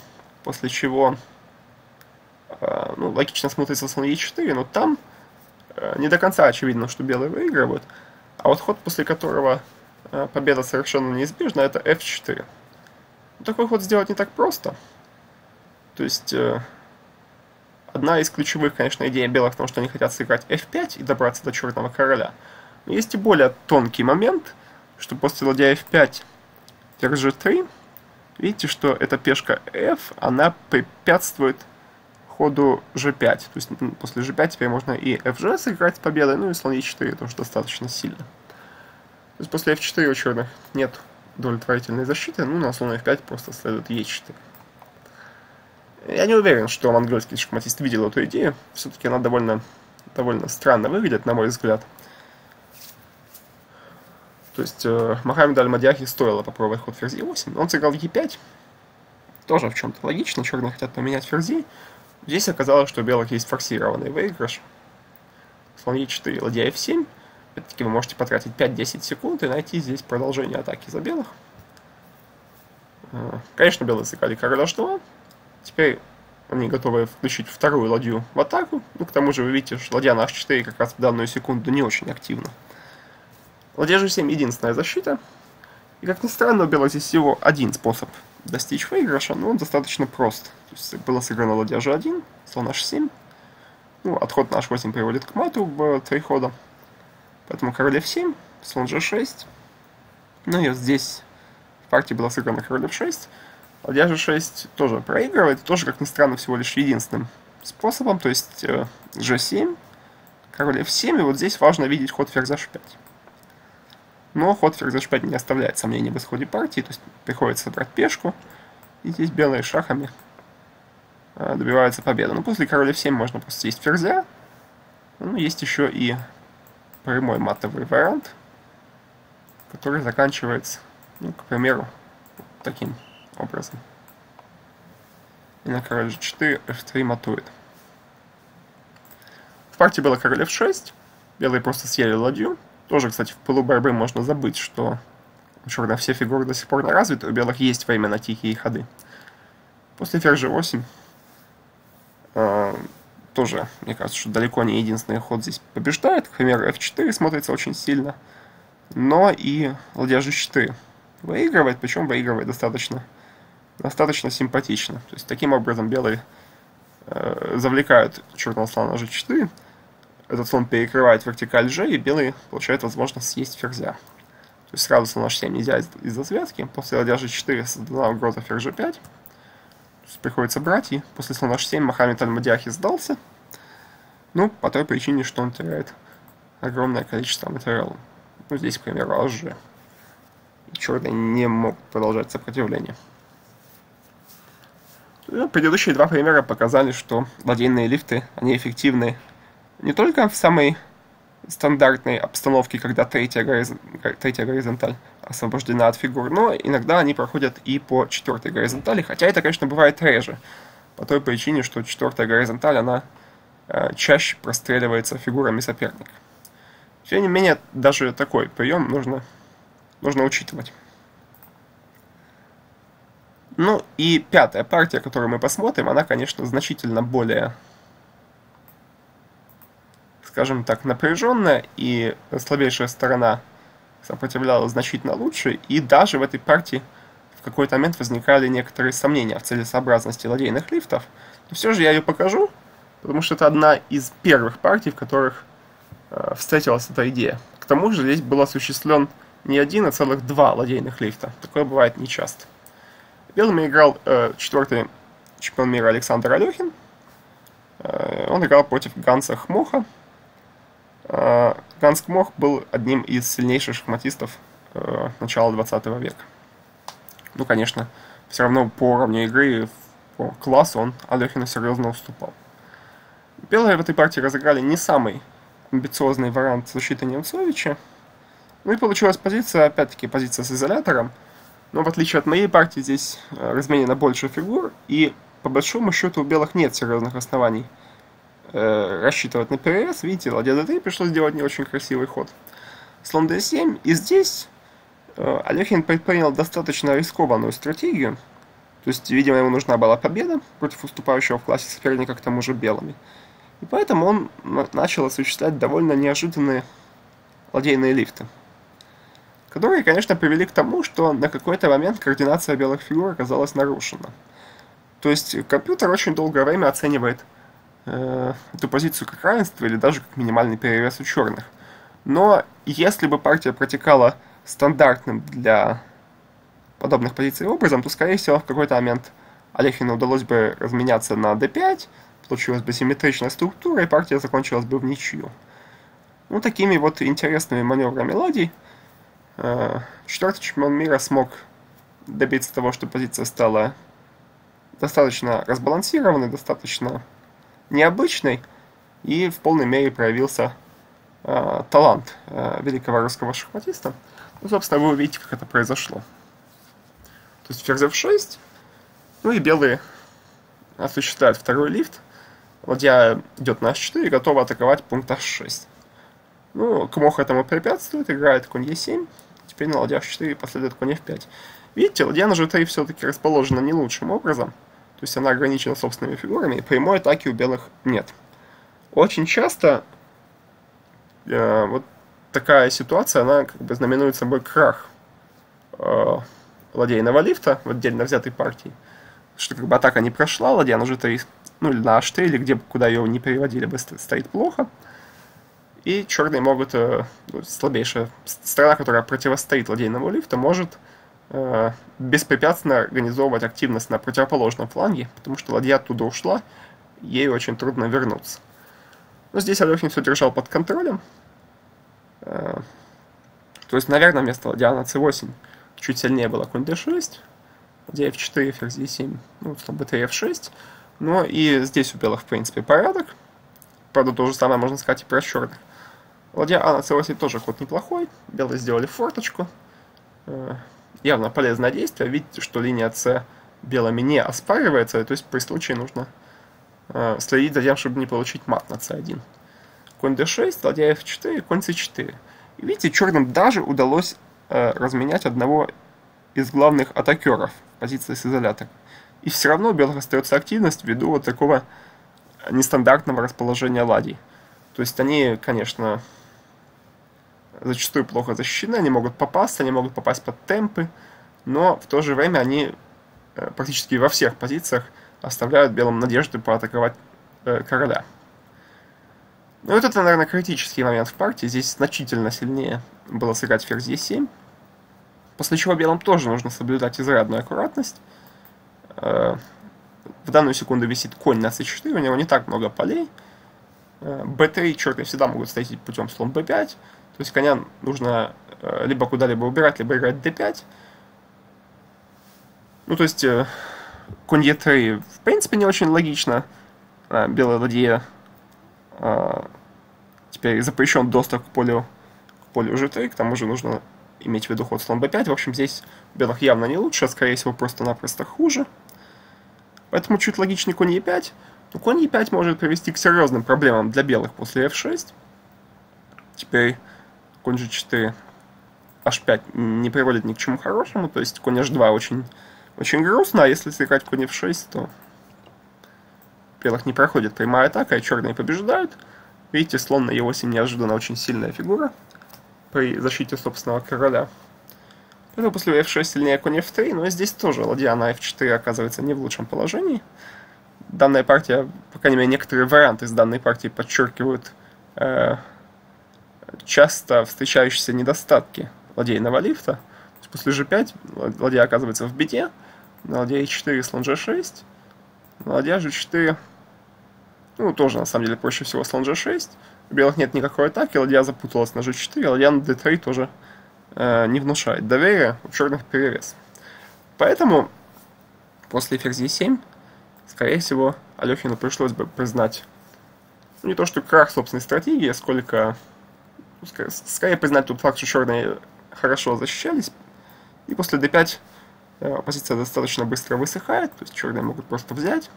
после чего ну, логично смотрится слон E4, но там э, не до конца очевидно, что белые выигрывают. А вот ход, после которого э, победа совершенно неизбежна, это F4. Но такой ход сделать не так просто. То есть... Э, Одна из ключевых, конечно, идей белых в том, что они хотят сыграть f5 и добраться до черного короля. Но есть и более тонкий момент, что после ладья f5 ферзь g3, видите, что эта пешка f, она препятствует ходу g5. То есть после g5 теперь можно и fg сыграть с победой, ну и слон e4 тоже достаточно сильно. То есть после f4 у черных нет удовлетворительной защиты, ну на слон f5 просто следует e4. Я не уверен, что монгольский шахматист видел эту идею. Все-таки она довольно, довольно странно выглядит, на мой взгляд. То есть э, Мохаммеду Аль-Мадьяхи стоило попробовать ход ферзь e8. Он сыграл e5. Тоже в чем-то логично. Черные хотят поменять ферзей. Здесь оказалось, что у белых есть форсированный выигрыш. Слон e4, ладья f7. Опять-таки вы можете потратить 5-10 секунд и найти здесь продолжение атаки за белых. Э, конечно, белые сыграли король h2. Теперь они готовы включить вторую ладью в атаку. Ну, к тому же вы видите, что ладья на h4 как раз в данную секунду не очень активна. Ладья g7 единственная защита. И как ни странно, у белых здесь всего один способ достичь выигрыша, но он достаточно прост. То есть было сыграно ладья g1, слон h7. Ну, отход на h8 приводит к мату в три хода. Поэтому король f7, слон g6. Ну и вот здесь в партии была сыграна король f6. Ладья g6 тоже проигрывает, тоже, как ни странно, всего лишь единственным способом, то есть э, g7, король f7, и вот здесь важно видеть ход ферзь h5. Но ход ферзь h5 не оставляет сомнений в исходе партии, то есть приходится брать пешку, и здесь белые шахами э, добиваются победы. Но после короля f7 можно просто съесть ферзя, ну, есть еще и прямой матовый вариант, который заканчивается, ну, к примеру, таким образом. И на король g4 f3 матует. В партии было король f6, белые просто съели ладью. Тоже, кстати, в пылу борьбы можно забыть, что у черных все фигуры до сих пор не развиты, у белых есть время на тихие ходы. После ферзь g8 э, тоже, мне кажется, что далеко не единственный ход здесь побеждает. К примеру, f4 смотрится очень сильно. Но и ладья g4 выигрывает, причем выигрывает достаточно, достаточно симпатично. То есть таким образом белые э, завлекают черного слона g4. Этот слон перекрывает вертикаль g, и белые получают возможность съесть ферзя. То есть сразу слон h7 нельзя из-за связки. После ладья g4 создана угроза ферзь g5 приходится брать, и после слона h7 Мохаммед Аль-Мадиахи сдался. Ну, по той причине, что он теряет огромное количество материала. Ну, здесь, к примеру, HG. И черные не могут продолжать сопротивление. Ну, предыдущие два примера показали, что ладейные лифты, они эффективны не только в самой стандартной обстановке, когда третья, горизон... третья горизонталь освобождена от фигур, но иногда они проходят и по четвертой горизонтали, хотя это, конечно, бывает реже, по той причине, что четвертая горизонталь, она э, чаще простреливается фигурами соперника. Тем не менее, даже такой прием нужно, нужно учитывать. Ну и пятая партия, которую мы посмотрим, она, конечно, значительно более скажем так, напряженная, и слабейшая сторона сопротивлялась значительно лучше, и даже в этой партии в какой-то момент возникали некоторые сомнения в целесообразности ладейных лифтов. Но все же я ее покажу, потому что это одна из первых партий, в которых э, встретилась эта идея. К тому же здесь был осуществлен не один, а целых два ладейных лифта. Такое бывает нечасто. Белыми играл э, четвертый чемпион мира Александр Алехин. Э, он играл против Ганса Хмоха, Ганс Мох был одним из сильнейших шахматистов э, начала 20 века. Ну, конечно, все равно по уровню игры, по классу он Алехину серьезно уступал. Белые в этой партии разыграли не самый амбициозный вариант защиты Немцовича. Ну и получилась позиция, опять-таки, позиция с изолятором. Но в отличие от моей партии, здесь э, разменено больше фигур, и по большому счету у белых нет серьезных оснований – э, рассчитывать на перерез. Видите, ладья d3 пришлось сделать не очень красивый ход. Слон d7. И здесь э, Алехин предпринял достаточно рискованную стратегию. То есть, видимо, ему нужна была победа против уступающего в классе соперника, к тому же белыми. И поэтому он начал осуществлять довольно неожиданные ладейные лифты. Которые, конечно, привели к тому, что на какой-то момент координация белых фигур оказалась нарушена. То есть компьютер очень долгое время оценивает эту позицию как равенство или даже как минимальный перевес у черных. Но если бы партия протекала стандартным для подобных позиций образом, то, скорее всего, в какой-то момент Олехину удалось бы разменяться на d5, получилась бы симметричная структура, и партия закончилась бы в ничью. Ну, такими вот интересными маневрами ладей э, четвертый чемпион мира смог добиться того, что позиция стала достаточно разбалансированной, достаточно необычный, и в полной мере проявился э, талант э, великого русского шахматиста. Ну, собственно, вы увидите, как это произошло. То есть ферзь f6, ну и белые осуществляют второй лифт. Ладья идет на h4 и готова атаковать пункт h6. Ну, Кмох этому препятствует, играет конь e7. Теперь на ладья h4 последует конь f5. Видите, ладья на g3 все-таки расположена не лучшим образом. То есть она ограничена собственными фигурами, и прямой атаки у белых нет. Очень часто э, вот такая ситуация, она как бы знаменует собой крах э, ладейного лифта в отдельно взятой партии. Что как бы атака не прошла, ладья на g3, ну или на h3, или где, куда ее не переводили бы, стоит плохо. И черные могут, э, ну, слабейшая сторона, которая противостоит ладейному лифту, может беспрепятственно организовывать активность на противоположном фланге, потому что ладья оттуда ушла, ей очень трудно вернуться. Но здесь Алехин все держал под контролем. Э, то есть, наверное, вместо ладья на c8 чуть сильнее было конь d6, ладья f4, ферзь d7, ну, b3, f6. Но и здесь у белых, в принципе, порядок. Правда, то же самое можно сказать и про черных. Ладья А на c8 тоже ход неплохой. Белые сделали форточку. Явно полезное действие. Видите, что линия С белыми не оспаривается, то есть при случае нужно э, следить за тем, чтобы не получить мат на c1. Конь d6, ладья f4, конь c4. И видите, черным даже удалось э, разменять одного из главных атакеров в позиции с изолятором. И все равно у белых остается активность ввиду вот такого нестандартного расположения ладей. То есть они, конечно, зачастую плохо защищены, они могут попасть, они могут попасть под темпы, но в то же время они э, практически во всех позициях оставляют белым надежды поатаковать э, короля. Ну, вот это, наверное, критический момент в партии. Здесь значительно сильнее было сыграть ферзь e7. После чего белым тоже нужно соблюдать изрядную аккуратность. Э, в данную секунду висит конь на c4, у него не так много полей. b3 э, черты всегда могут встретить путем слон b5. То есть коня нужно э, либо куда-либо убирать, либо играть d5. Ну, то есть конь e3 в принципе не очень логично. Белая ладья теперь запрещен доступ к полю, к полю g3, к тому же нужно иметь в виду ход слон b5. В общем, здесь белых явно не лучше, а скорее всего просто-напросто хуже. Поэтому чуть логичнее конь e5. Но конь e5 может привести к серьезным проблемам для белых после f6. Теперь конь g4, h5 не приводит ни к чему хорошему. То есть конь h2 очень, очень грустно, а если сыграть конь f6, то белых не проходит прямая атака, и черные побеждают. Видите, слон на e8 неожиданно очень сильная фигура при защите собственного короля. Поэтому после f6 сильнее конь f3, но здесь тоже ладья на f4 оказывается не в лучшем положении. Данная партия, по крайней мере, некоторые варианты из данной партии подчеркивают э, часто встречающиеся недостатки ладейного лифта. после g5 ладья оказывается в беде, на ладья e4 слон g6, на ладья g4, ну, тоже, на самом деле, проще всего слон g6. У белых нет никакой атаки, ладья запуталась на g4, ладья на d3 тоже э, не внушает доверия, у черных перевес. Поэтому после ферзь e7, скорее всего, Алехину пришлось бы признать ну, не то, что крах собственной стратегии, а сколько... Скорее, признать тот факт, что черные хорошо защищались. И после d5 э, позиция достаточно быстро высыхает, то есть черные могут просто взять.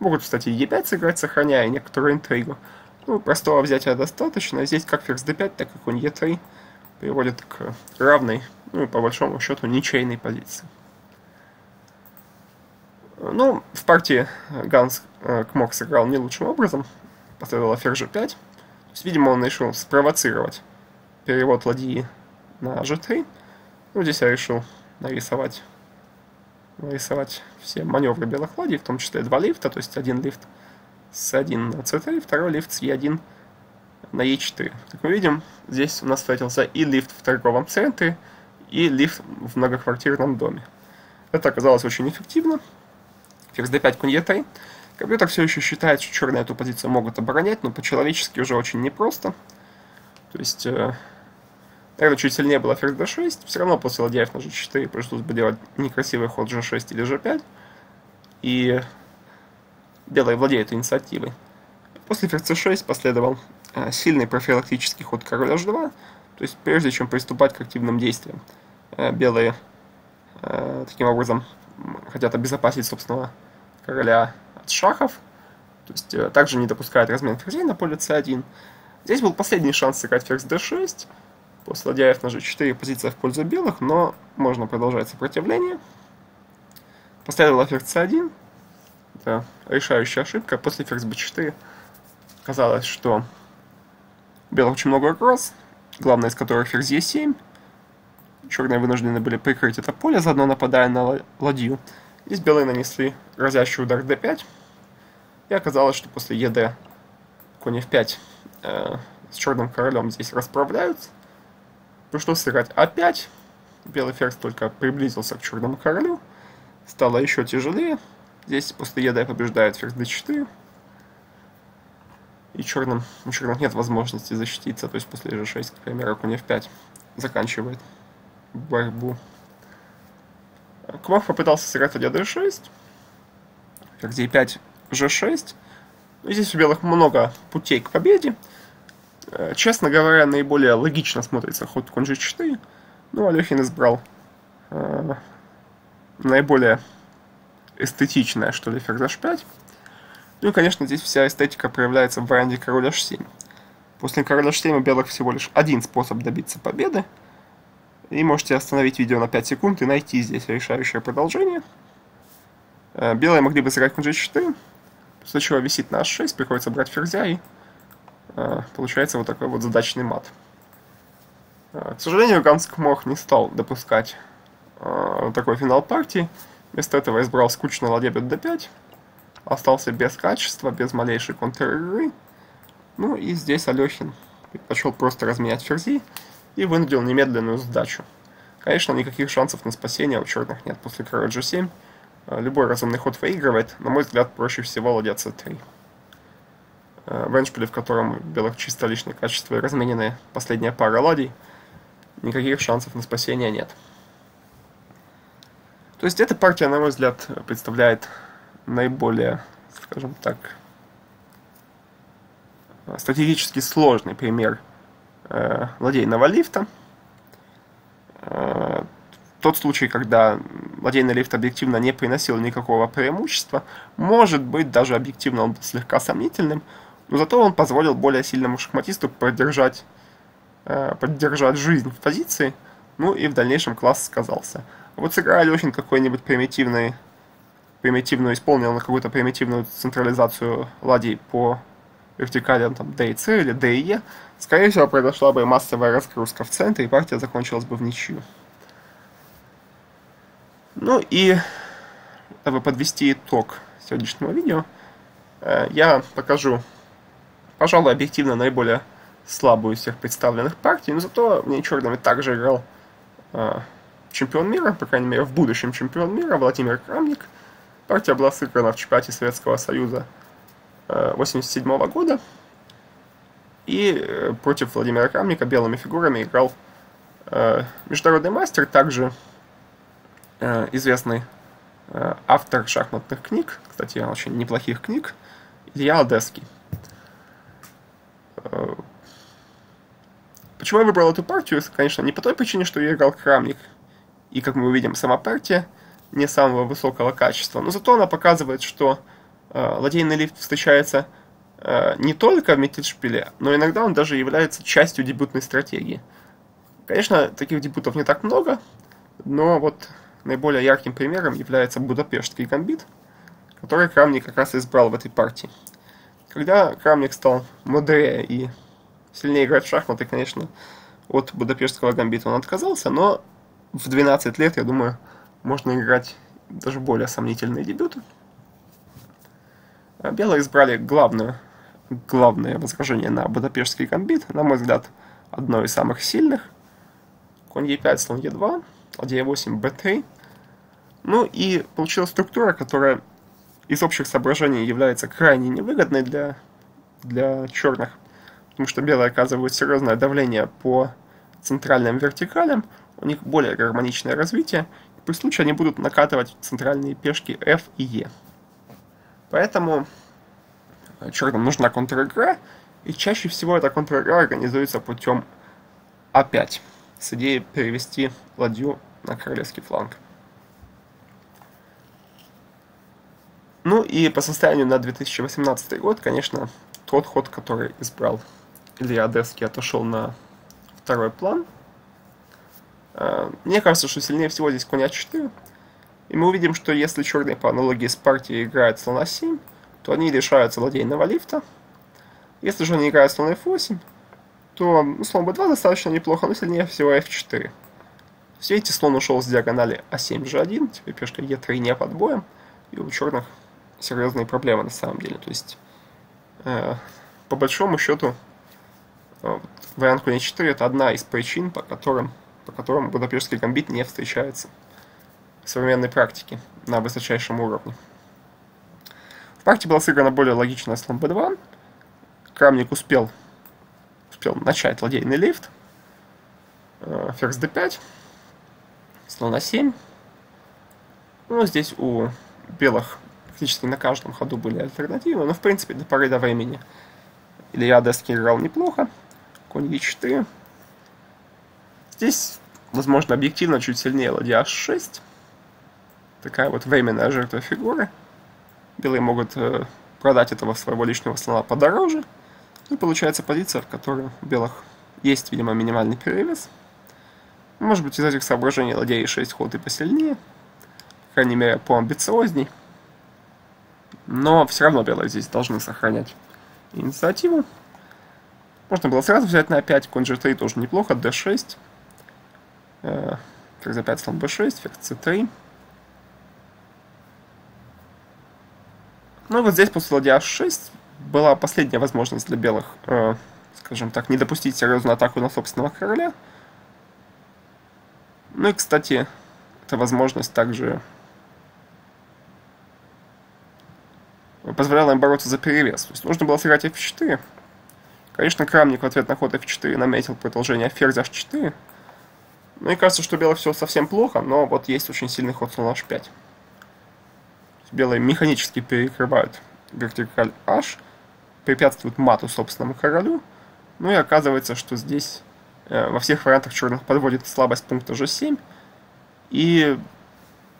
Могут, кстати, e5 сыграть, сохраняя некоторую интригу. Ну, простого взятия достаточно. Здесь как ферзь d5, так и конь e3 приводит к равной, ну и по большому счету ничейной позиции. Ну, в партии Ганс э, Кмок сыграл не лучшим образом. Последовало ферзь g5. Видимо, он решил спровоцировать перевод ладьи на g3. Ну, здесь я решил нарисовать, нарисовать все маневры белых ладей, в том числе два лифта, то есть один лифт с 1 на c3, второй лифт с e1 на e4. Как мы видим, здесь у нас встретился и лифт в торговом центре, и лифт в многоквартирном доме. Это оказалось очень эффективно. Ферзь d5, конь e3. Компьютер все еще считает, что черные эту позицию могут оборонять, но по-человечески уже очень непросто. То есть, э, наверное, чуть сильнее было ферзь d6. Все равно после ладьяев на g4 пришлось бы делать некрасивый ход g6 или g5. И белые владеют инициативой. После ферзь c6 последовал Э, сильный профилактический ход король h2, то есть прежде чем приступать к активным действиям, э, белые э, таким образом хотят обезопасить собственного короля от шахов, то есть также не допускают размен ферзей на поле c1. Здесь был последний шанс сыграть ферзь d6, после ладья f на g4 позиция в пользу белых, но можно продолжать сопротивление. Последовала ферзь c1, это решающая ошибка, после ферзь b4 казалось, что Белых очень много угроз, главное из которых ферзь e7. Черные вынуждены были прикрыть это поле, заодно нападая на ладью. Здесь белые нанесли разящий удар d5. И оказалось, что после ед конь f5 э, с черным королем здесь расправляются. Пришлось сыграть опять. Белый ферзь только приблизился к черному королю. Стало еще тяжелее. Здесь после еда побеждает ферзь d4. И черным, у черных нет возможности защититься. То есть после g6, к примеру, конь f5 заканчивает борьбу. Кмах попытался сыграть ладья d6. Ферзь e5, g6. Ну, здесь у белых много путей к победе. Э, честно говоря, наиболее логично смотрится ход конь g4. Ну, Алехин избрал э, наиболее эстетичное, что ли, ферзь h5. Ну и, конечно, здесь вся эстетика проявляется в варианте король h7. После короля h7 у белых всего лишь один способ добиться победы. И можете остановить видео на 5 секунд и найти здесь решающее продолжение. Э, белые могли бы сыграть конь g4, после чего висит на h6, приходится брать ферзя и э, получается вот такой вот задачный мат. Э, к сожалению, Ганск Мох не стал допускать такой финал партии. Вместо этого избрал скучный ладья d5. Остался без качества, без малейшей контр-игры. Ну и здесь Алехин предпочел просто разменять ферзи и вынудил немедленную сдачу. Конечно, никаких шансов на спасение у черных нет после короля g7. Э, любой разумный ход выигрывает, на мой взгляд, проще всего ладья c3. Э, в эншпиле, в котором белых чисто личные качества и разменены последняя пара ладей, никаких шансов на спасение нет. То есть эта партия, на мой взгляд, представляет наиболее, скажем так, стратегически сложный пример э, ладейного лифта. Э, тот случай, когда ладейный лифт объективно не приносил никакого преимущества, может быть, даже объективно он был слегка сомнительным, но зато он позволил более сильному шахматисту поддержать, э, поддержать жизнь в позиции, ну и в дальнейшем класс сказался. Вот сыграли очень какой-нибудь примитивный, примитивную, исполнил на какую-то примитивную централизацию ладей по вертикалям там D и C или D и E, скорее всего произошла бы массовая разгрузка в центре, и партия закончилась бы в ничью. Ну и, чтобы подвести итог сегодняшнего видео, э, я покажу, пожалуй, объективно наиболее слабую из всех представленных партий, но зато мне черными также играл э, чемпион мира, по крайней мере, в будущем чемпион мира, Владимир Крамник. Партия была сыграна в чемпионате Советского Союза 1987 -го года. И э, против Владимира Крамника белыми фигурами играл э, международный мастер, также э, известный автор шахматных книг, кстати, очень неплохих книг, Илья Одесский. Почему я выбрал эту партию? Конечно, не по той причине, что я играл Крамник, и, как мы увидим, сама партия не самого высокого качества, но зато она показывает, что э, ладейный лифт встречается э, не только в Метельшпиле, но иногда он даже является частью дебютной стратегии. Конечно, таких дебютов не так много, но вот наиболее ярким примером является Будапештский гамбит, который Крамник как раз избрал в этой партии. Когда Крамник стал мудрее и сильнее играть в шахматы, конечно, от Будапештского гамбита он отказался, но в 12 лет, я думаю, можно играть даже более сомнительные дебюты. А белые избрали главную, главное возражение на Будапештский гамбит, на мой взгляд, одно из самых сильных. Конь e5, слон e2, ладья e8, b3. Ну и получилась структура, которая из общих соображений является крайне невыгодной для, для черных, потому что белые оказывают серьезное давление по центральным вертикалям, у них более гармоничное развитие, и при случае они будут накатывать центральные пешки F и E. Поэтому э, черным нужна контр-игра, и чаще всего эта контр-игра организуется путем А5, с идеей перевести ладью на королевский фланг. Ну и по состоянию на 2018 год, конечно, тот ход, который избрал Илья Одесский, отошел на второй план – Э, мне кажется, что сильнее всего здесь конь А4. И мы увидим, что если черные по аналогии с партией играют слона 7, то они лишаются ладейного лифта. Если же они играют слон F8, то ну, слон B2 достаточно неплохо, но сильнее всего F4. Все эти слон ушел с диагонали А7, G1, теперь пешка Е3 не под боем, и у черных серьезные проблемы на самом деле. То есть, э, по большому счету, вариант конь 4 это одна из причин, по которым, по которым Будапештский гамбит не встречается современной практике на высочайшем уровне. В партии была сыграна более логичная слон b2. Крамник успел, успел начать ладейный лифт. Э, ферзь d5. Слон a7. Ну, здесь у белых практически на каждом ходу были альтернативы, но в принципе до поры до времени Илья Одесский играл неплохо. Конь e4. Здесь, возможно, объективно чуть сильнее ладья h6. Такая вот временная жертва фигуры. Белые могут э, продать этого своего личного слона подороже. И получается позиция, в которой у белых есть, видимо, минимальный перевес. Может быть, из этих соображений ладья e6 ход и посильнее. По крайней мере, поамбициозней. Но все равно белые здесь должны сохранять инициативу. Можно было сразу взять на 5, конь g3 тоже неплохо, d6. Ферзь за 5, слон b6, ферзь c3. Ну и вот здесь после ладья h6 была последняя возможность для белых, э, скажем так, не допустить серьезную атаку на собственного короля. Ну и, кстати, эта возможность также позволяла им бороться за перевес. То есть нужно было сыграть f4. Конечно, Крамник в ответ на ход f4 наметил продолжение ферзь h4. Ну и кажется, что белых все совсем плохо, но вот есть очень сильный ход слон h5. Белые механически перекрывают вертикаль h, препятствуют мату собственному королю. Ну и оказывается, что здесь э, во всех вариантах черных подводит слабость пункта g7. И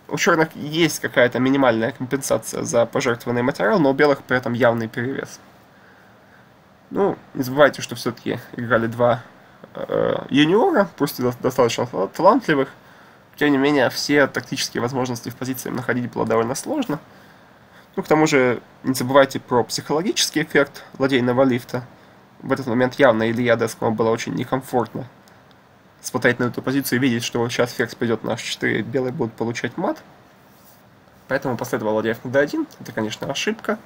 у черных есть какая-то минимальная компенсация за пожертвованный материал, но у белых при этом явный перевес. Ну, не забывайте, что все-таки играли два э, юниора, пусть и достаточно талантливых. Тем не менее, все тактические возможности в позиции находить было довольно сложно. Ну, к тому же, не забывайте про психологический эффект ладейного лифта. В этот момент явно Илья Дескому было очень некомфортно смотреть на эту позицию и видеть, что сейчас ферзь пойдет на h4, белые будут получать мат. Поэтому последовал ладья на d1. Это, конечно, ошибка.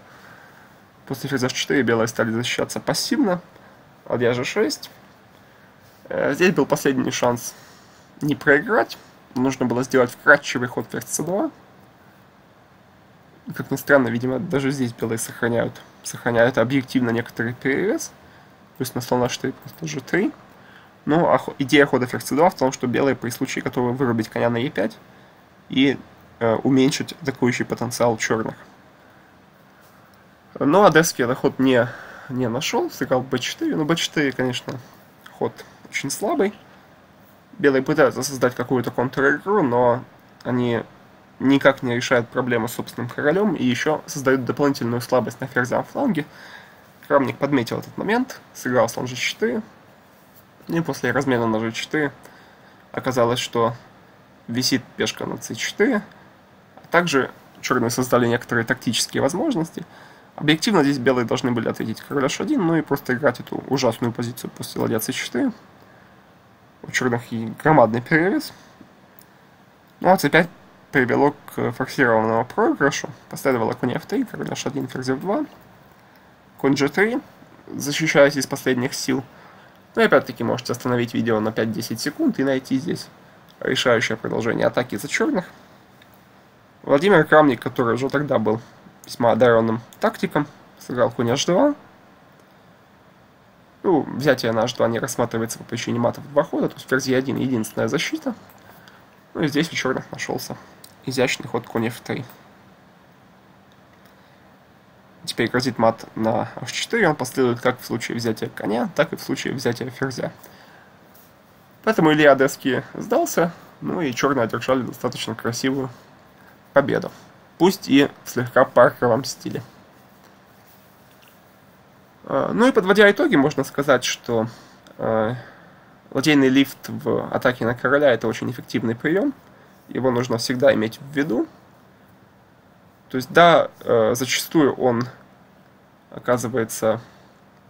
После ферзь h4 белые стали защищаться пассивно. Ладья g6. Э, здесь был последний шанс не проиграть. Нужно было сделать вкрадчивый ход ферзь c2. Как ни странно, видимо, даже здесь белые сохраняют, сохраняют объективно некоторый перевес. То есть на слон h4 просто g3. Ну, а идея хода ферзь c2 в том, что белые при случае готовы вырубить коня на e5 и э, уменьшить атакующий потенциал черных. Но Одесский этот ход не, не нашел, сыграл b4. Ну, b4, конечно, ход очень слабый. Белые пытаются создать какую-то контр-игру, но они никак не решают проблему с собственным королем и еще создают дополнительную слабость на ферзя фланге. Крамник подметил этот момент, сыграл слон g4, и после размена на g4 оказалось, что висит пешка на c4. А также черные создали некоторые тактические возможности. Объективно здесь белые должны были ответить король h1, ну и просто играть эту ужасную позицию после ладья c4. У черных и громадный перевес. Ну а c5 привело к форсированному проигрышу. Последовало конь f3, король h1, ферзь f2. Конь g3, защищаясь из последних сил – ну опять-таки можете остановить видео на 5-10 секунд и найти здесь решающее продолжение атаки за черных. Владимир Крамник, который уже тогда был весьма одаренным тактиком, сыграл конь h2. Ну, взятие на h2 не рассматривается по причине матов два хода, то есть ферзь e1 единственная защита. Ну и здесь у черных нашелся изящный ход конь f3 теперь грозит мат на h4, он последует как в случае взятия коня, так и в случае взятия ферзя. Поэтому Илья Одесский сдался, ну и черные одержали достаточно красивую победу. Пусть и в слегка парковом стиле. А, ну и подводя итоги, можно сказать, что э, ладейный лифт в атаке на короля это очень эффективный прием. Его нужно всегда иметь в виду. То есть, да, э, зачастую он оказывается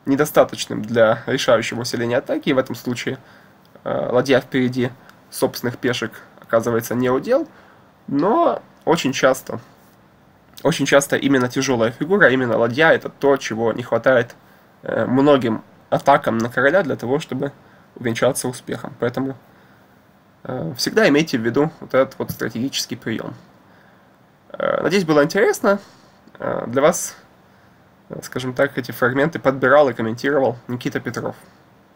недостаточным для решающего усиления атаки, и в этом случае э, ладья впереди собственных пешек оказывается не удел, но очень часто, очень часто именно тяжелая фигура, именно ладья это то, чего не хватает э, многим атакам на короля для того, чтобы увенчаться успехом. Поэтому э, всегда имейте в виду вот этот вот стратегический прием. Э, надеюсь, было интересно. Э, для вас, э, скажем так, эти фрагменты подбирал и комментировал Никита Петров.